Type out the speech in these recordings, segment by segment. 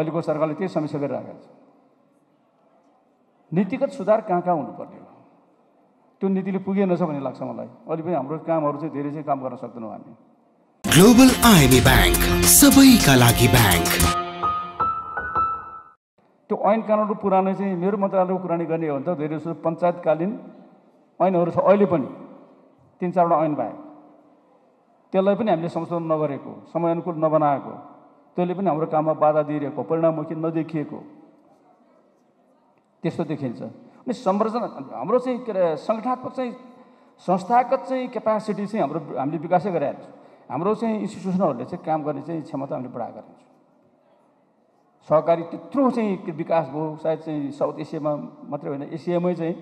अहिलेको सरकारले त्यही समीक्षा गरिरहेको छ। नीतिगत सुधार कहाँ कहाँ हुनुपर्ने हो? त्यो नीतिले पुगेनछ भन्ने लाग्छ मलाई। अहिले पनि हाम्रो कामहरू चाहिँ धेरै चाहिँ काम गर्न सक्दैनौँ हामी। ग्लोबल आइएमए ब्याङ्क सबैका लागि ब्याङ्क। त्यो ऐन कानुनहरू पुरानो चाहिँ मेरो मन्त्रालयको कुरानी गर्ने हो भने त धेरै जस्तो पञ्चायतकालीन ऐनहरू छ अहिले पनि तिन चारवटा ऐन बाहेक। त्यसलाई पनि हामीले संशोधन नगरेको समयानुकूल नबनाएको। त्यसले पनि हाम्रो काममा बाधा दिइरहेको परिणाममुखी नदेखिएको। त्यस्तो देखिन्छ। अनि संरचना हाम्रो चाहिँ के अरे सङ्गठनात्मक चाहिँ संस्थागत चाहिँ क्यापासिटी चाहिँ हाम्रो हामीले विकासै गरिरहेको छौँ हाम्रो चाहिँ इन्स्टिट्युसनहरूले चाहिँ काम गर्ने चाहिँ क्षमता हामीले बढाएको छौँ सहकारी त्यत्रो चाहिँ विकास भयो सायद चाहिँ साउथ एसियामा मात्रै होइन एसियामै चाहिँ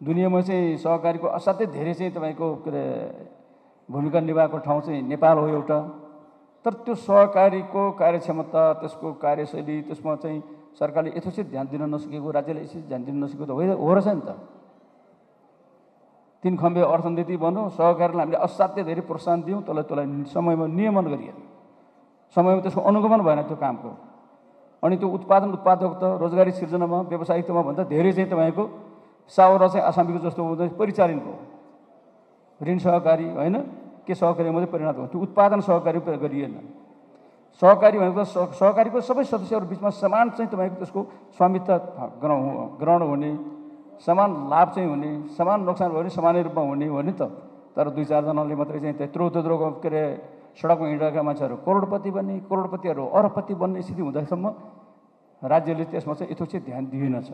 दुनियाँमा चाहिँ सहकारीको असाध्यै धेरै चाहिँ तपाईँको के अरे भूमिका निभाएको ठाउँ चाहिँ नेपाल हो एउटा। तर त्यो सहकारीको कार्यक्षमता त्यसको कार्यशैली त्यसमा चाहिँ सरकारले यथोचित ध्यान दिन नसकेको राज्यले यथोचित ध्यान दिन नसकेको त होइन हो रहेछ नि त। तिन खम्बे अर्थनीति भनौँ सहकारीलाई हामीले असाध्यै धेरै प्रोत्साहन दियौँ त्यसलाई त्यसलाई समयमा नियमन गरिएन। समयमा त्यसको अनुगमन भएन त्यो कामको। अनि त्यो उत्पादन उत्पादकता रोजगारी सिर्जनामा व्यावसायिकतामा भन्दा धेरै चाहिँ तपाईँको सावर चाहिँ आसामीको जस्तो हुँदै परिचालन भयो। ऋण सहकारी होइन? के सहकारी मात्रै परिणत त्यो उत्पादन सहकारी गरिएन। सहकारी भनेको सहकारीको सबै सदस्यहरू बिचमा समान चाहिँ तपाईँको त्यसको स्वामित्व ग्रहण हुने समान लाभ चाहिँ हुने समान नोक्सान भयो भने समानै रूपमा हुने हो नि त। तर दुई चारजनाले मात्रै चाहिँ त्यत्रो त्यत्रो के अरे सडकमा हिँडेका मान्छेहरू करोडपति बन्ने करोडपतिहरू अरबपति बन्ने स्थिति हुँदासम्म राज्यले त्यसमा चाहिँ यथोचित ध्यान दिएनछ